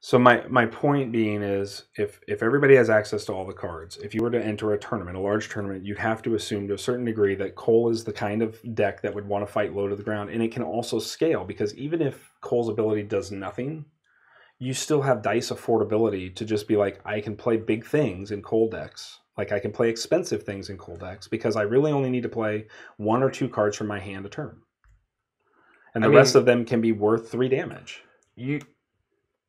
So my my point being is if if everybody has access to all the cards, if you were to enter a tournament, a large tournament, you'd have to assume to a certain degree that Coal is the kind of deck that would want to fight low to the ground, and it can also scale because even if Coal's ability does nothing, you still have dice affordability to just be like, I can play big things in Coal decks. Like I can play expensive things in Coal decks because I really only need to play one or two cards from my hand a turn. And the I rest of them can be worth three damage. You,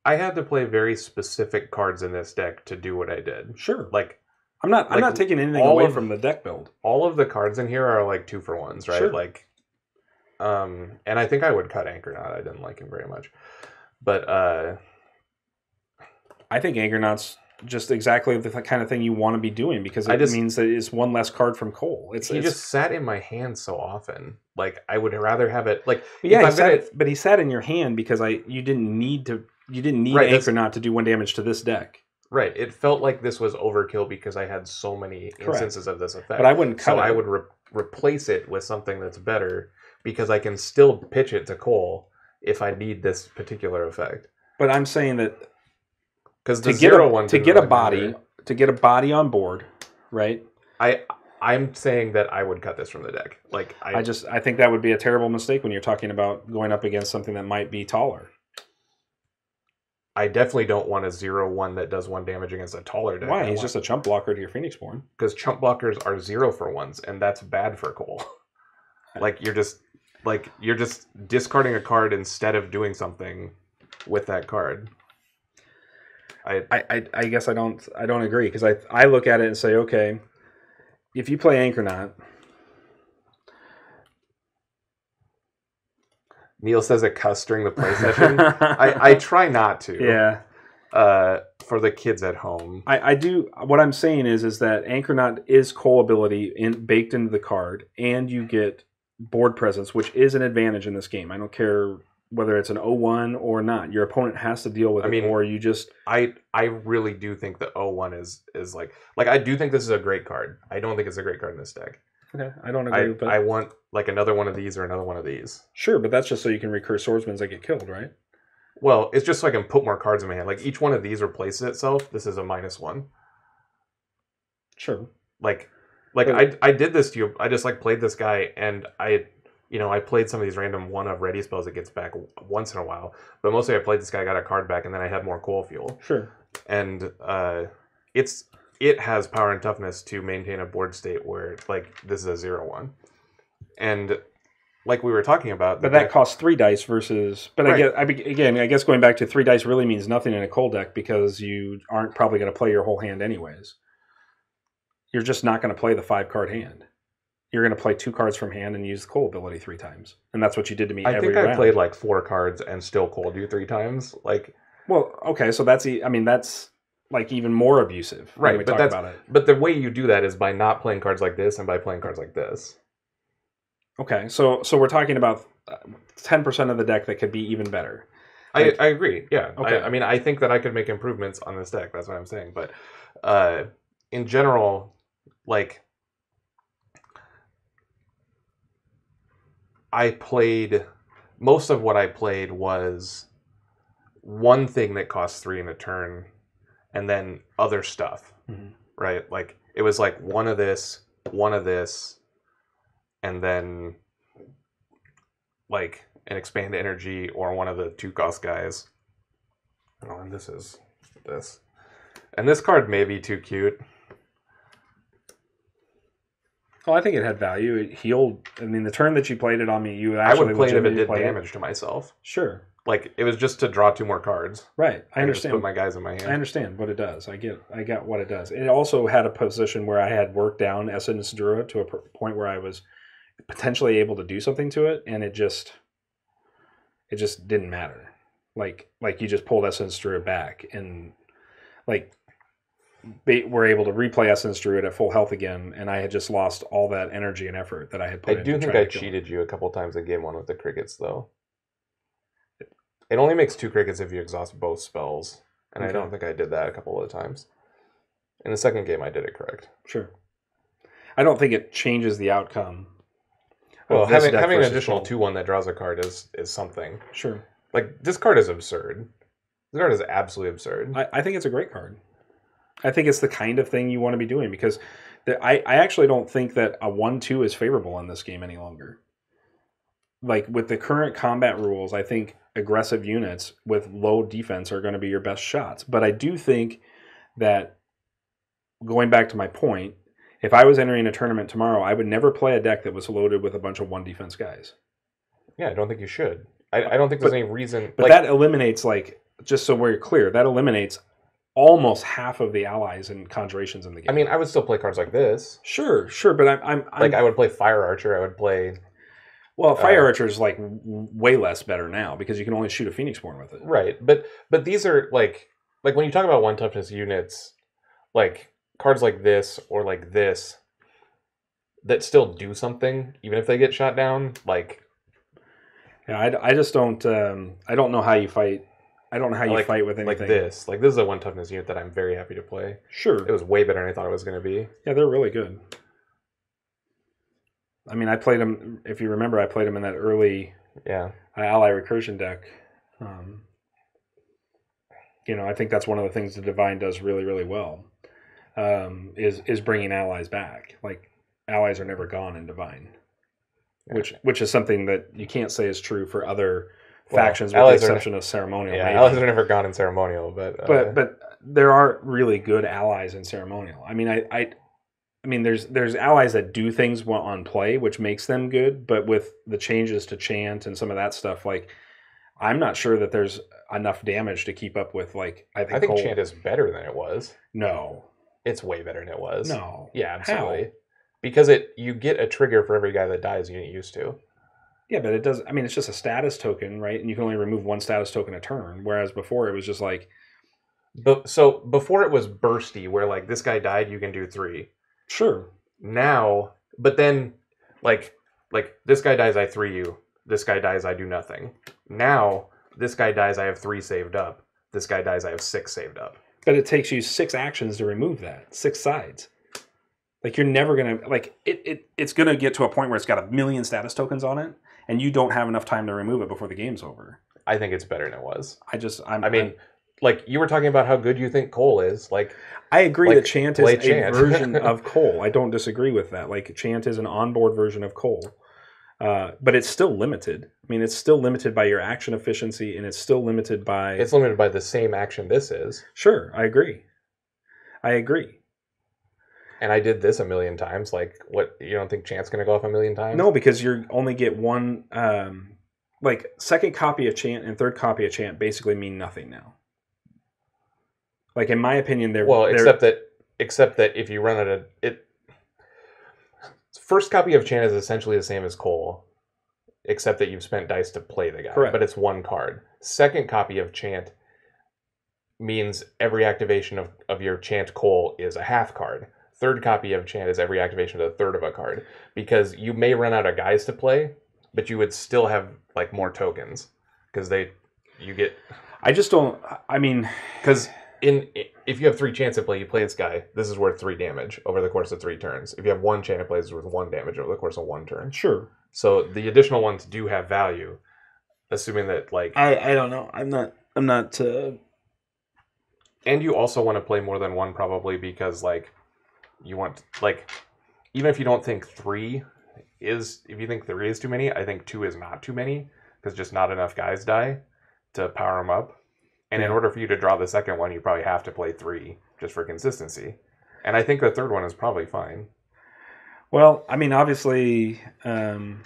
I had to play very specific cards in this deck to do what I did. Sure. Like I'm not. I'm not taking anything away of- from the deck build. all of the cards in here are like two for ones, right? Sure. Like, um, and I think I would cut Anchornaut. I didn't like him very much, but uh, I think Anchornaut's just exactly the kind of thing you want to be doing because it just- means that it's one less card from Coal. It's, he it's just sat in my hand so often. Like I would rather have it. Like yeah. if He I'm sat, gonna- but he sat in your hand because I you didn't need to. You didn't need Right, that's- Anchornaut to do one damage to this deck. right. It felt like this was overkill because I had so many Correct. instances of this effect. But I wouldn't cut so it. I would re- replace it with something that's better because I can still pitch it to Coal if I need this particular effect. But I'm saying that Because to get a one to get a body matter. to get a body on board, right? I I'm saying that I would cut this from the deck. Like I, I just I think that would be a terrible mistake when you're talking about going up against something that might be taller. I definitely don't want a zero one that does one damage against a taller deck. Why? He's just a chump blocker to your Phoenix Born. because chump blockers are zero for ones, and that's bad for Coal. like you're just like you're just discarding a card instead of doing something with that card. I I, I, I guess I don't I don't agree because I I look at it and say okay, if you play Anchor Anchornaut, Neil says a cuss during the play session. I, I try not to. yeah Uh, for the kids at home. I, I do what I'm saying is is that Anchornaut is Coal ability in baked into the card and you get board presence which is an advantage in this game. I don't care whether it's an 0-1 or not. Your opponent has to deal with I it mean- or you just I I really do think the 01 is is like like I do think this is a great card. I don't think it's a great card in this deck. Okay, I don't agree I, that. I want like another one of these or another one of these. sure, but that's just so you can recur swordsmen that get killed, right? Well, it's just so I can put more cards in my hand. Like each one of these replaces itself. This is a minus one. Sure. Like, like But- I I did this to you. I just like played this guy, and I, you know, I played some of these random one of ready spells that gets back once in a while. But mostly I played this guy, got a card back, and then I had more coal fuel. Sure. And uh, it's it has power and toughness to maintain a board state where like this is a zero one, and like we were talking about, But that deck- costs three dice versus. But I Right. get I, again. I guess going back to three dice really means nothing in a cold deck because you aren't probably going to play your whole hand anyways. You're just not going to play the five card hand. You're going to play two cards from hand and use the coal ability three times, and that's what you did to me I every think I round. played like four cards and still cold you three times. Like well, okay, so that's I mean that's like even more abusive. Right, we but talk that's- about it. But the way you do that is by not playing cards like this and by playing cards like this. Okay, so so we're talking about uh, ten percent of the deck that could be even better. I, I agree. Yeah. Okay. I, I mean, I think that I could make improvements on this deck. That's what I'm saying. But uh, in general, like I played most of what I played was one thing that costs three in a turn, and then other stuff. Mhm. Right? Like it was like one of this, one of this, and then like an expand energy or one of the two cost guys. Oh, and this is this. And this card may be too cute. Well, I think it had value. It healed. I mean, the turn that you played it on me, you actually I would play it if it did damage to myself. Sure, Like it was just to draw two more cards. right. I could just understand. Put my guys in my hand. I understand what it does. I get. I got what it does. It also had a position where I had worked down Essence Druid to a point where I was potentially able to do something to it, and it just, it just didn't matter. Like, like you just pulled Essence Druid back, and like, they were able to replay Essence Druid at full health again, and I had just lost all that energy and effort that I had put. I put. do into think trying I to kill it. cheated you a couple times in game one with the crickets, though. It only makes two crickets if you exhaust both spells, and I don't think I did that a couple of times. In the second game, I did it correct. Sure. I don't think it changes the outcome. Well, having having an additional two one that draws a card is is something. Sure. Like this card is absurd. This card is absolutely absurd. I, I think it's a great card. I think it's the kind of thing you want to be doing because the, I, I actually don't think that a 1 2 is favorable in this game any longer. Like with the current combat rules, I think aggressive units with low defense are going to be your best shots. But I do think that going back to my point, if I was entering a tournament tomorrow, I would never play a deck that was loaded with a bunch of one defense guys. yeah, I don't think you should. I, I don't think there's any reason. But like, that eliminates, like, just so we're clear, that eliminates almost half of the allies and conjurations in the game. I mean, I would still play cards like this. sure, sure, but I'm, I'm, I'm Like I would play Fire Archer. I would play well, Fire uh, Archer is like way less better now because you can only shoot a Phoenix Born with it. right, but but these are like like when you talk about one toughness units, like cards like this or like this that still do something even if they get shot down. Like Yeah, I, I just don't, um, I don't know how you fight. I don't know how you Like- fight with anything. like this, like this is a one toughness unit that I'm very happy to play. Sure. It was way better than I thought it was going to be. Yeah, they're really good. I mean, I played them. If you remember, I played them in that early Yeah, uh, ally recursion deck. Um, you know, I think that's one of the things the divine does really, really well. Um, is is bringing allies back. Like allies are never gone in divine, which which is something that you can't say is true for other Well, factions, with the exception of ceremonial. yeah. maybe. Allies are never gone in ceremonial, but uh, but but there are really good allies in ceremonial. I mean, I, I I mean, there's there's allies that do things on play, which makes them good. But with the changes to chant and some of that stuff, like I'm not sure that there's enough damage to keep up with. Like I think, I think Coal- Chant is better than it was. no, It's way better than it was. no, Yeah, absolutely. How? Because it you get a trigger for every guy that dies you get used to. yeah, but it does. I mean, it's just a status token, right? And you can only remove one status token a turn, whereas before it was just like But so before it was bursty, where like this guy died, you can do three. Sure, Now, but then like like this guy dies, I three you. This guy dies, I do nothing. Now this guy dies, I have three saved up. This guy dies, I have six saved up. but it takes you six actions to remove that six sides like you're never gonna like it, it it's gonna get to a point where it's got a million status tokens on it and you don't have enough time to remove it before the game's over I think it's better than it was. i just i'm I mean, I'm- like you were talking about how good you think Coal is. Like i agree like, that chant is play a version of coal i don't disagree with that like chant is an onboard version of coal uh, but it's still limited i mean it's still limited by your action efficiency and it's still limited by it's limited by the same action this is. sure i agree i agree And I did this a million times. Like, what you don't think Chant's gonna go off a million times? No, because you only get one. Um, like second copy of chant and third copy of chant basically mean nothing now. Like in my opinion, they're Well, they're- except that except that if you run out of it, first copy of Chant is essentially the same as Coal, except that you've spent dice to play the guy. Correct. But it's one card. Second copy of Chant means every activation of, of your Chant Coal is a half card. Third copy of Chant is every activation of a third of a card because you may run out of guys to play, but you would still have like more tokens because they you get I just don't. I mean, because in if you have three chance to play, you play this guy. This is worth three damage over the course of three turns. If you have one chance to play, it's worth one damage over the course of one turn. sure. So the additional ones do have value, assuming that like, I I don't know. I'm not. I'm not. Uh, and you also want to play more than one probably because like you want like even if you don't think three is if you think three is too many, I think two is not too many because just not enough guys die to power them up. And in order for you to draw the second one, you probably have to play three just for consistency. And I think the third one is probably fine. well, I mean, obviously, um,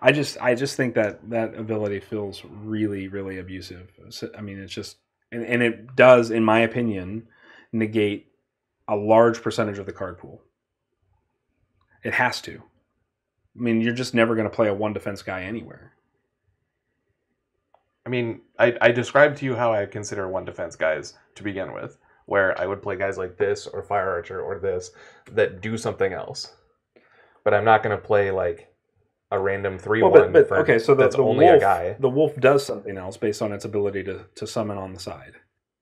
I just I just think that that ability feels really really abusive. So, I mean, it's just and, and it does, in my opinion, negate a large percentage of the card pool. It has to. I mean, you're just never going to play a one defense guy anywhere. I mean, I, I described to you how I consider one defense guys to begin with, where I would play guys like this or Fire Archer or this that do something else. But I'm not going to play like a random 3 Well, 1 but, but okay, so the, that's the only wolf, a guy. the wolf does something else based on its ability to, to summon on the side,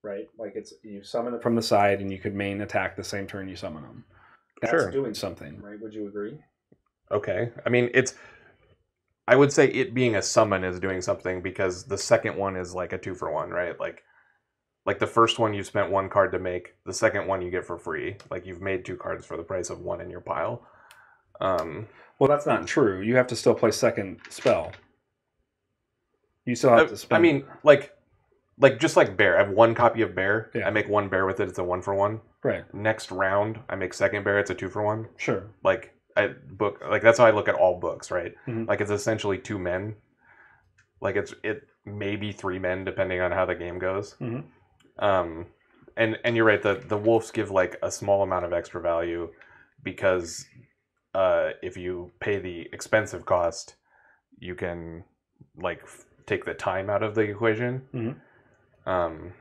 right? Like it's you summon it from the side, and you could main attack the same turn you summon them. That's Sure. doing something, right? Would you agree? Okay. I mean, it's I would say it being a summon is doing something because the second one is like a two for one, right? Like like the first one you spent one card to make, the second one you get for free. Like you've made two cards for the price of one in your pile. Um Well, that's not true. You have to still play second spell. You still have I, to spend. I mean, like like just like bear. I have one copy of bear. Yeah. I make one bear with it, it's a one for one. right? Next round I make second bear, it's a two for one. Sure. like I book like that's how I look at all books, right? Mhm. Like it's essentially two men. Like it's it maybe three men depending on how the game goes. Mhm. Um, and and you're right. The the wolves give like a small amount of extra value because uh, if you pay the expensive cost, you can like f- take the time out of the equation. Mhm. Um,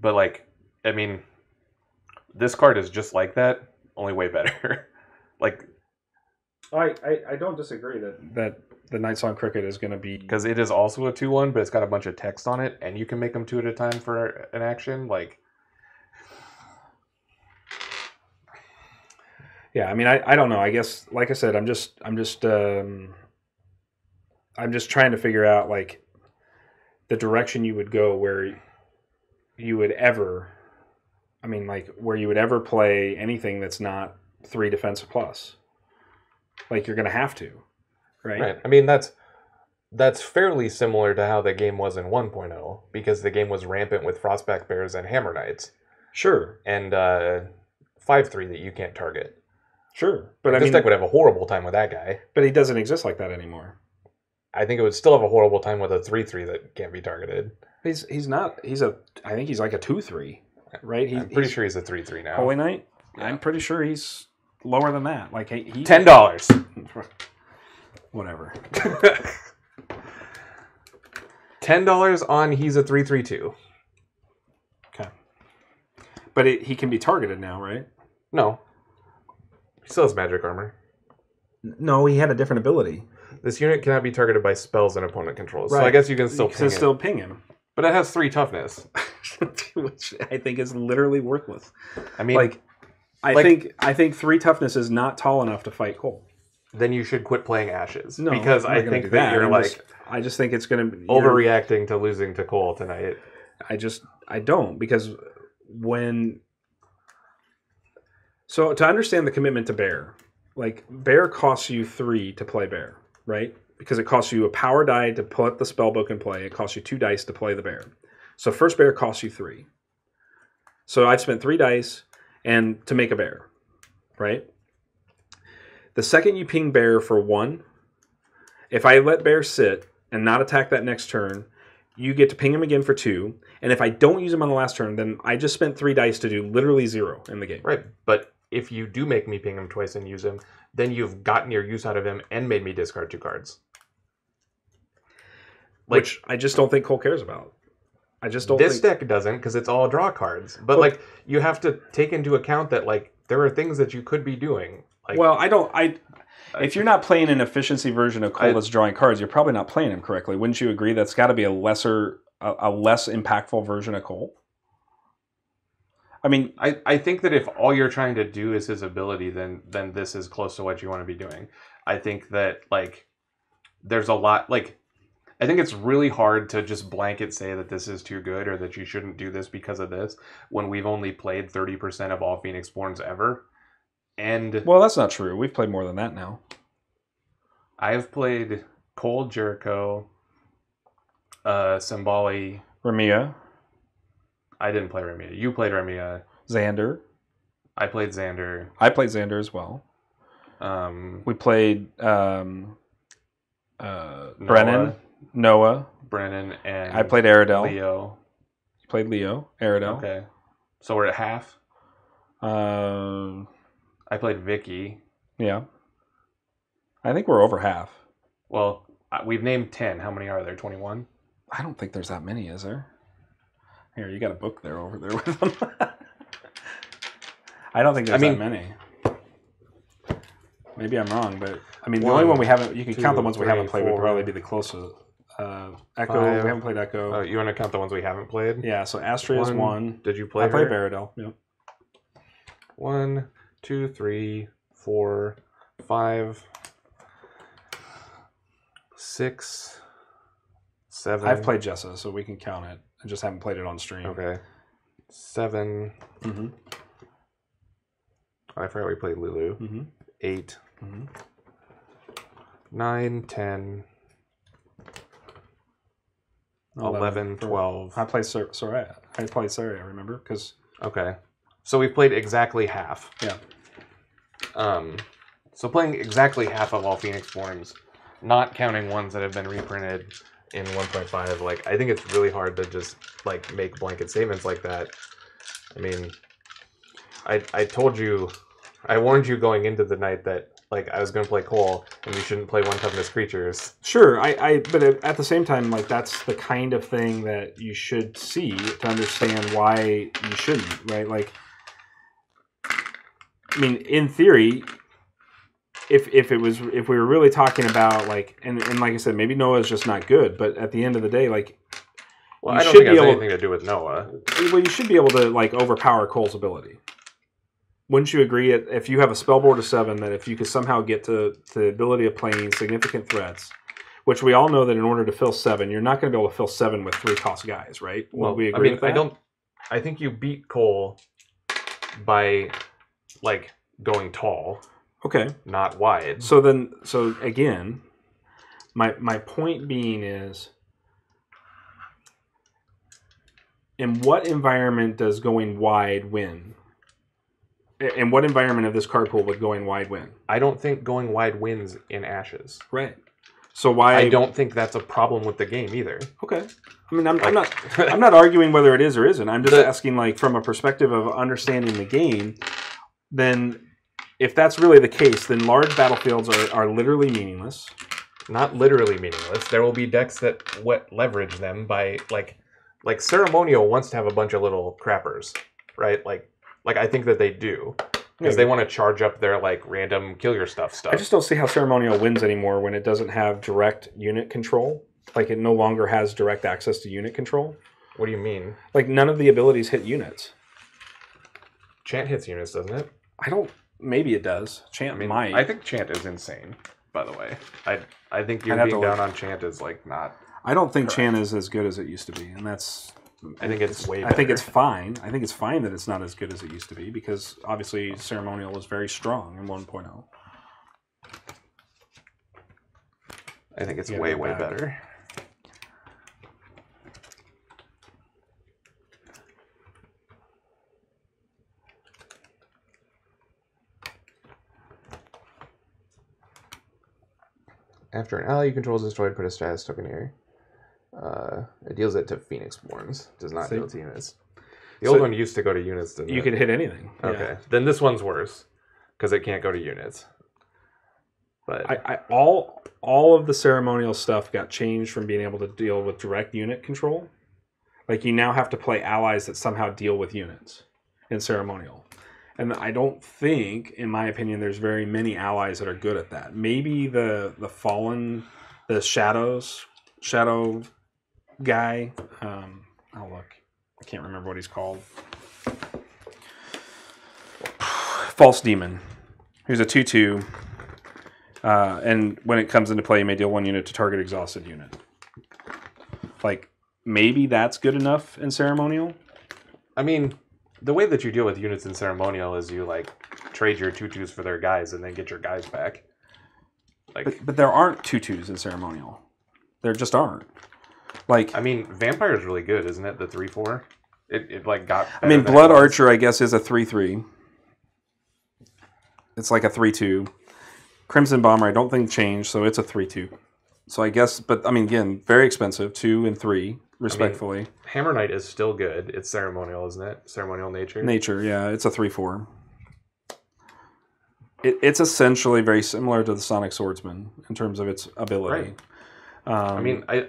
but like, I mean, this card is just like that, only way better. like, I, I I don't disagree that that the Night Song Cricket is going to be because it is also a two one, but it's got a bunch of text on it, and you can make them two at a time for an action. Like, Yeah, I mean, I, I don't know. I guess, like I said, I'm just I'm just um, I'm just trying to figure out like the direction you would go where you would ever, I mean, like where you would ever play anything that's not three defensive plus. Like you're gonna have to, right? right? I mean, that's that's fairly similar to how the game was in 1.0 because the game was rampant with Frostback Bears and Hammer Knights Sure, and uh, five three that you can't target. sure, but I this mean, deck would have a horrible time with that guy. but he doesn't exist like that anymore. I think it would still have a horrible time with a three three that can't be targeted. He's he's not. He's a. I think he's like a two three, right? He, I'm pretty he's sure he's a three three now. Holy Knight. Yeah. I'm pretty sure he's lower than that. Like he, he Ten dollars. whatever. Ten dollars on he's a three three two. Okay, but it, he can be targeted now, right? No. He still has magic armor. No, he had a different ability. This unit cannot be targeted by spells an opponent controls. So I guess you can still you can it. still ping him, But it has three toughness. which I think is literally worthless. I mean, like, I like- think I think three toughness is not tall enough to fight Coal. then you should quit playing Ashes. No, because I think do that, you're I'm like just- I just think it's going to be overreacting to losing to Coal tonight. I just I don't because when so to understand the commitment to bear, like bear costs you three to play bear, right? Because it costs you a power die to put the spell book in play. It costs you two dice to play the bear. So first bear costs you three. So I've spent three dice and to make a bear, right? The second you ping bear for one, if I let bear sit and not attack that next turn, you get to ping him again for two. And if I don't use him on the last turn, then I just spent three dice to do literally zero in the game. Right. But if you do make me ping him twice and use him, then you've gotten your use out of him and made me discard two cards. Like which I just don't think Coal cares about. I just don't this think. deck doesn't because it's all draw cards. But Well- like you have to take into account that like there are things that you could be doing. Like well, I don't. I I- if you're not playing an efficiency version of Coal I- that's drawing cards, you're probably not playing him correctly. Wouldn't you agree? That's got to be a lesser, a, a less impactful version of Coal. I mean, I, I think that if all you're trying to do is his ability, then then this is close to what you want to be doing. I think that like there's a lot like I think it's really hard to just blanket say that this is too good or that you shouldn't do this because of this when we've only played 30% of all Phoenix Borns ever. And well, that's not true. We've played more than that now. I've played Cold Jericho, uh Sembali. Rimea, I didn't play Rimea. You played Rimea. Xander. I played Xander. I played Xander as well. Um We played um, uh, Brennen, Noah. Brennen and I played Aradel. Leo. You played Leo, Aradel. Okay. So we're at half. Um, I played Vicky. yeah. I think we're over half. Well, we've named 10. How many are there? 21? I don't think there's that many, is there? Here, you got a book there over there with them. I don't think there's I mean- that many. Maybe I'm wrong, but I mean, the only one we haven't, you can count the two, ones we three, haven't played, would probably be the closest. Uh, Echo, five. we haven't played Echo. Oh, you want to count the ones we haven't played? yeah, so Astrea is One, one. Did you play I played her? Baradel. Yep. One, two, three, four, five, six, seven. I've played Jessa, so we can count it. I just haven't played it on stream. Okay. Seven. Mm-hmm. I forgot we played Lulu. Mm-hmm. Eight, Mm-hmm. nine, ten, eleven, twelve. I played Sor- Soraya. I played Soraya. Remember? Because Okay. So we've played exactly half. Yeah. Um, so playing exactly half of all Phoenix Borns, not counting ones that have been reprinted in 1.5. Like I think it's really hard to just like make blanket statements like that. I mean, I I told you, I warned you going into the night that like I was going to play Coal and you shouldn't play one toughness creatures. Sure, I, I but at the same time, like that's the kind of thing that you should see to understand why you shouldn't, right? Like, I mean, in theory, if if it was if we were really talking about like, and and like I said, maybe Noah's just not good, but at the end of the day, like, Well, You I don't should think it has able- anything to do with Noah. well, you should be able to like overpower Coal's ability. Wouldn't you agree? If if you have a spell board of seven, that if you could somehow get to, to the ability of playing significant threats, which we all know that in order to fill seven, you're not going to be able to fill seven with three cost guys, right? Would Well, we I agree mean, with that? I don't. I think you beat Coal by like going tall, Okay, not wide. so then, so again, my my point being is, in what environment does going wide win? In what environment of this card pool would going wide win? I don't think going wide wins in Ashes. Right. So why I don't think that's a problem with the game either. Okay. I mean, I'm, I'm not. I'm not arguing whether it is or isn't. I'm just The- asking, like, from a perspective of understanding the game. Then, if that's really the case, then large battlefields are, are literally meaningless. not literally meaningless. There will be decks that what leverage them by like like ceremonial wants to have a bunch of little crappers, right? Like like I think that they do because they want to charge up their like random kill your stuff stuff. I just don't see how ceremonial wins anymore when it doesn't have direct unit control. Like, it no longer has direct access to unit control. what do you mean? Like, none of the abilities hit units. Chant hits units, doesn't it? I don't. Maybe it does. Chant I mean, might. I think chant is insane. By the way, I I think you I'd have being to down on chant is like not. I don't think Correct. Chan is as good as it used to be, and that's. I think it's way I think it's fine. I think it's fine that it's not as good as it used to be because obviously ceremonial was very strong in oh. 1.0. I think it's Yeah, way way better. After an ally you control is destroyed, put a status token here. Uh, it deals it to Phoenix Borns. Does not deal it to units. The So- old one used to go to units, didn't You it? could hit anything. Yeah. Okay. Then this one's worse because it can't go to units. But I, I all all of the ceremonial stuff got changed from being able to deal with direct unit control. Like you now have to play allies that somehow deal with units in ceremonial. And I don't think, in my opinion, there's very many allies that are good at that. Maybe the the fallen, the shadows, shadow guy. Um, oh look, I can't remember what he's called. False demon. Who's a two-two. Uh, and when it comes into play, you may deal one unit to target exhausted unit. Like maybe that's good enough in ceremonial. I mean, the way that you deal with units in ceremonial is you like trade your tutus for their guys and then get your guys back. Like, But but there aren't tutus in ceremonial. There just aren't. Like I mean, vampire is really good, isn't it? The three four. It, it like got. I mean, Blood. Archer, I guess, is a three-three. It's like a three-two. Crimson Bomber, I don't think changed, so it's a three-two. So I guess, but I mean, again, very expensive, two and three, respectfully. Hammer Knight is still good. It's ceremonial, isn't it? Ceremonial nature. Nature, yeah, it's a three-four. It, it's essentially very similar to the Sonic Swordsman in terms of its ability. Um, I mean, I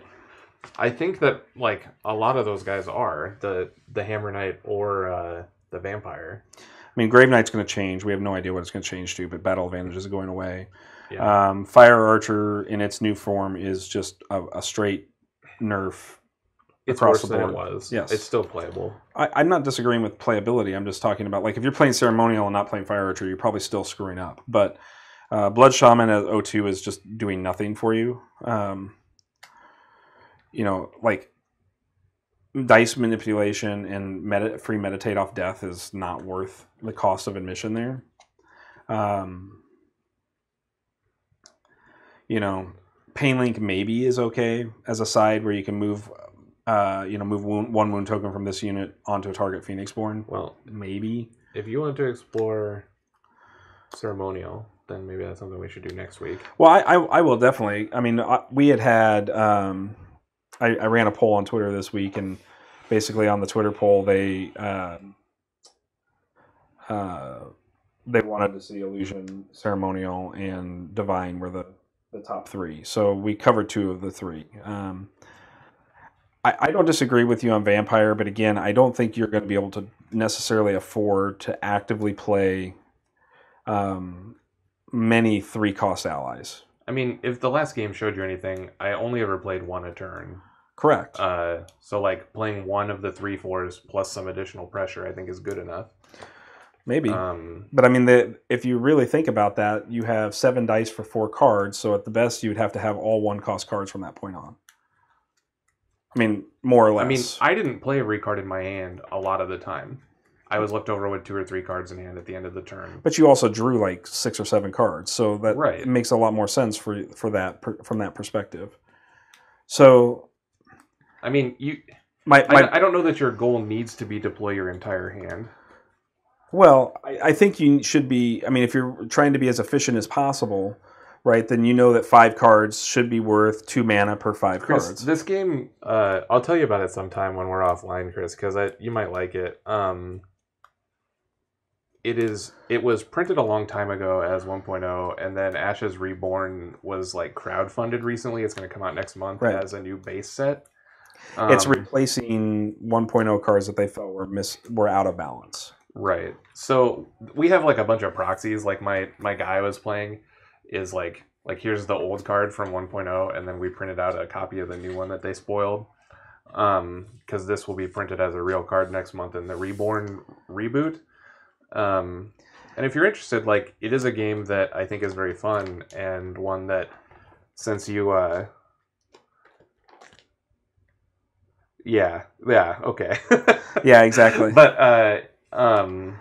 I think that like a lot of those guys are the the Hammer Knight or uh, the vampire. I mean, Grave Knight's going to change. We have no idea what it's going to change to, but Battle Advantage is going away. Yeah. Um, Fire Archer in its new form is just a, a straight nerf. it's across worse the than it was. Yes. It's still playable. I, I'm not disagreeing with playability. I'm just talking about like if you're playing ceremonial and not playing Fire Archer, you're probably still screwing up. But Uh, Blood Shaman at O2 is just doing nothing for you. Um, you know, like dice manipulation and medi- free meditate off death is not worth the cost of admission there. Um, you know, Pain Link maybe is okay as a side where you can move, uh, you know, move wound, one wound token from this unit onto a target Phoenixborn. Well, Maybe. if you want to explore ceremonial, then maybe that's something we should do next week. Well, I, I, I will definitely. I mean, I, we had had. Um, I, I ran a poll on Twitter this week, and basically on the Twitter poll, they um, uh, they wanted to see illusion, ceremonial, and divine were the the top three. So we covered two of the three. Um, I, I don't disagree with you on vampire, but again, I don't think you're going to be able to necessarily afford to actively play um, many three cost allies. I mean, if the last game showed you anything, I only ever played one a turn. Correct. Uh, so like playing one of the three fours plus some additional pressure, I think is good enough. Maybe. Um, but I mean, the, if you really think about that, you have seven dice for four cards. So at the best, you'd have to have all one cost cards from that point on. I mean, more or less. I mean, I didn't play every card in my hand a lot of the time. I was left over with two or three cards in hand at the end of the turn. but you also drew like six or seven cards, so that Right. makes a lot more sense for for that per, from that perspective. So I mean, you. my, my I, I don't know that your goal needs to be deploy your entire hand. Well, I, I think you should be. I mean, if you're trying to be as efficient as possible, right? Then you know that five cards should be worth two mana per five Chris, cards. this game, uh, I'll tell you about it sometime when we're offline, Chris, because you might like it. Um, it is. It was printed a long time ago as 1.0, and then Ashes Reborn was like crowdfunded recently. It's going to come out next month Right. as a new base set. It's Um, replacing 1.0 cards that they felt were miss were out of balance. Right. So we have like a bunch of proxies. Like my my guy I was playing is like like here's the old card from 1.0, and then we printed out a copy of the new one that they spoiled. Um, because this will be printed as a real card next month in the Reborn reboot. Um, and if you're interested, like it is a game that I think is very fun and one that since you uh yeah yeah okay Yeah, exactly. but uh, um,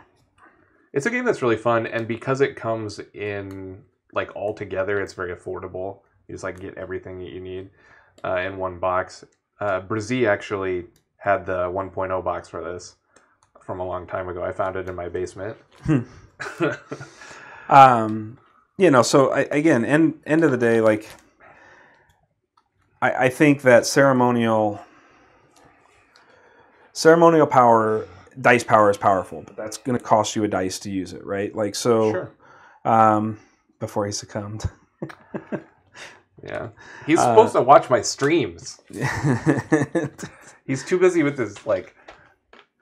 it's a game that's really fun, and because it comes in like all together, it's very affordable. You just like get everything that you need uh, in one box. Uh, Brazil actually had the 1.0 box for this from a long time ago. I found it in my basement. um, you know, so I, again, end end of the day, like I, I think that ceremonial ceremonial power, dice power is powerful, but that's going to cost you a dice to use it, right? Like so. sure. Um, before he succumbed. Yeah, he's Uh, supposed to watch my streams. He's too busy with his like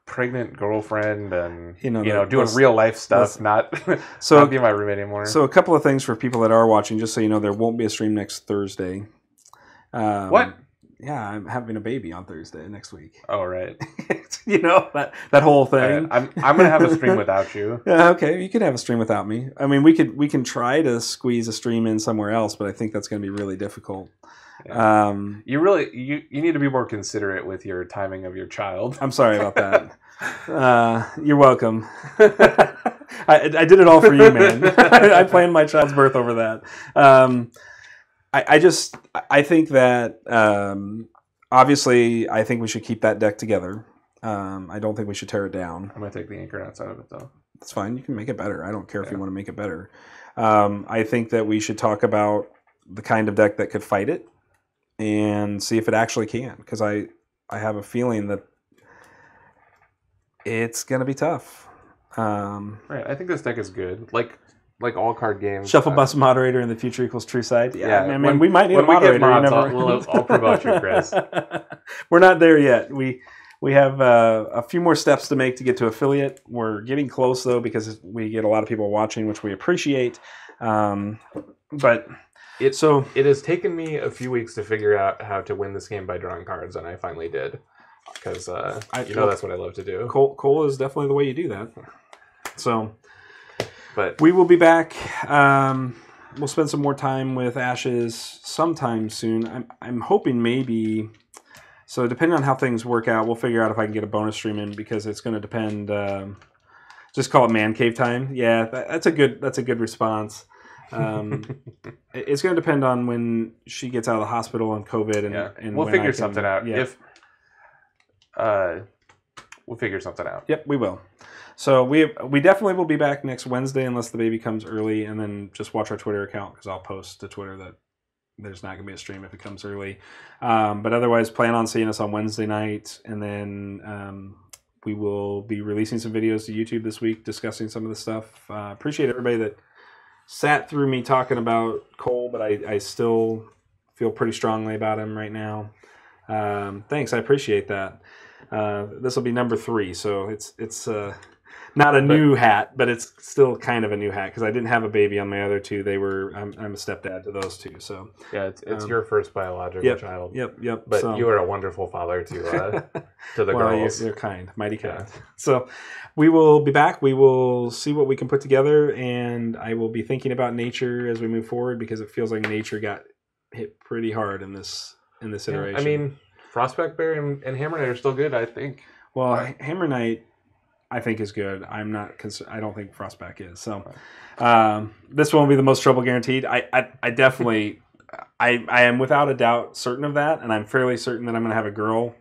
pregnant girlfriend and You know, you know, doing real life stuff, those- not So- not be my roommate anymore. So a couple of things for people that are watching, just so you know, there won't be a stream next Thursday. Um, What? Yeah, I'm having a baby on Thursday next week. oh right. you know that that whole All right, thing. I'm I'm gonna have a stream without you. Yeah, okay, you could have a stream without me. I mean, we could we can try to squeeze a stream in somewhere else, but I think that's going to be really difficult. Um, You really you you need to be more considerate with your timing of your child. I'm sorry about that. Uh, you're welcome. I, I did it all for you, man. I planned my child's birth over that. Um, I, I just, I think that um, obviously, I think we should keep that deck together. Um, I don't think we should tear it down. I'm gonna take the anchor outside of it though. That's fine. You can make it better. I don't care if you want to make it better. Um, I think that we should talk about the kind of deck that could fight it and see if it actually can. Because I, I have a feeling that it's going to be tough. Um, Right. I think this deck is good. Like like all card games. Shuffle uh, bus moderator in the future equals true side. Yeah, Yeah, I mean, when- we might need a when we get moderator. you mods, never- I'll- we'll- I'll promote you, Chris. We're not there yet. We we have uh, a few more steps to make to get to affiliate. We're getting close though because we get a lot of people watching, which we appreciate. Um, but It- so It has taken me a few weeks to figure out how to win this game by drawing cards, and I finally did. Because uh, I- you know that's what I love to do. Coal, Coal is definitely the way you do that. So But we will be back. Um, we'll spend some more time with Ashes sometime soon. I'm I'm hoping maybe. So depending on how things work out, we'll figure out if I can get a bonus stream in because it's going to depend. Um, just call it man cave time. Yeah, that, that's a good that's a good response. Um, it's going to depend on when she gets out of the hospital and COVID, and, yeah, and we'll figure can- something out. Yeah. If uh, we'll figure something out. Yep, we will. So we we definitely will be back next Wednesday unless the baby comes early, and then just watch our Twitter account because I'll post to Twitter that there's not going to be a stream if it comes early. Um, but otherwise, plan on seeing us on Wednesday night, and then um, we will be releasing some videos to YouTube this week discussing some of the stuff. Uh, appreciate everybody that sat through me talking about Coal, but I, I still feel pretty strongly about him right now. Um, thanks, I appreciate that. Uh, this will be number three, so it's it's uh, not a new hat, but it's still kind of a new hat because I didn't have a baby on my other two. They were I'm, I'm a stepdad to those two, so Yeah, it's, it's Um, your first biological yep, child. yep, yep. But so. you are a wonderful father to uh, to the well, girls. You're, kind, mighty kind. Yeah. So we will be back. We will see what we can put together, and I will be thinking about nature as we move forward because it feels like nature got hit pretty hard in this in this Yeah, iteration. I mean, Frostback Bear and, and Hammer Knight are still good. I think. well, Hammer Knight, I think is good. I'm not. Cons- I don't think Frostback is. So um, this one won't be the most trouble guaranteed. I I, I definitely. I, I am without a doubt certain of that, and I'm fairly certain that I'm going to have a girl,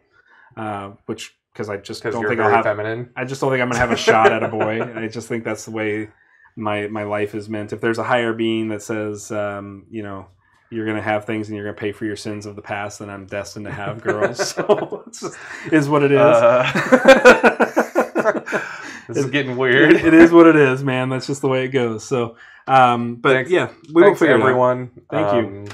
uh, which because I just don't think I'll have feminine. I just don't think I'm gonna have a shot at a boy. I just think that's the way my my life is meant. If there's a higher being that says, um, you know, you're gonna have things and you're gonna pay for your sins of the past, then I'm destined to have girls. so it's just, is what it is. Uh, this is getting weird. it is what it is, man. That's just the way it goes. So, um, but Thanks- yeah, we will figure it everyone. Thank you. you.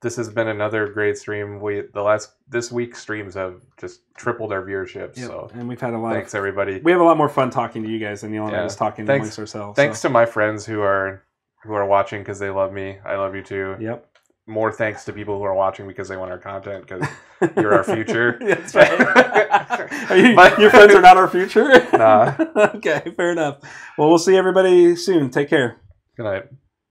This has been another great stream. We the last this week's streams have just tripled our viewership. Yep, So and we've had a lot. thanks Of, everybody. we have a lot more fun talking to you guys than Neil and I was talking Thanks- amongst ourselves. Thanks so. to my friends who are who are watching because they love me. I love you too. Yep. More thanks to people who are watching because they want our content because you're our future. That's right. Are you, But- your friends are not our future? Nah. okay, fair enough. Well, we'll see everybody soon. Take care. Good night.